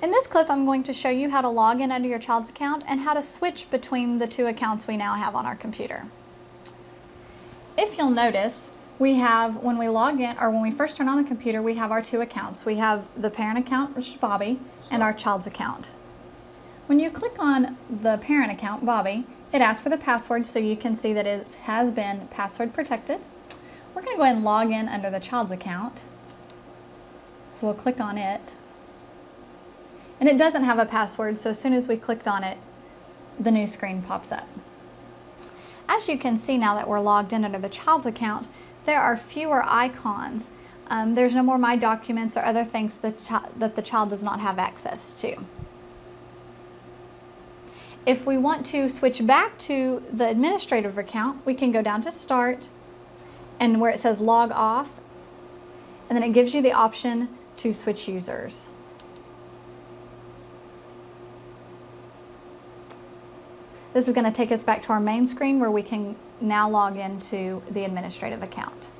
In this clip, I'm going to show you how to log in under your child's account and how to switch between the two accounts we now have on our computer. If you'll notice, we have, when we log in, or when we first turn on the computer, we have our two accounts. We have the parent account, which is Bobby, and our child's account. When you click on the parent account, Bobby, it asks for the password so you can see that it has been password protected. We're going to go ahead and log in under the child's account. So we'll click on it. And it doesn't have a password, so as soon as we clicked on it, the new screen pops up. As you can see now that we're logged in under the child's account, there are fewer icons. Um, there's no more My Documents or other things that, that the child does not have access to. If we want to switch back to the administrative account, we can go down to Start and where it says Log Off, and then it gives you the option to switch users. This is going to take us back to our main screen where we can now log into the administrative account.